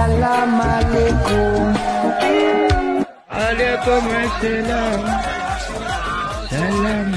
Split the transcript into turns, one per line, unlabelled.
Salam alaikum.
Alaikum assalam. Salam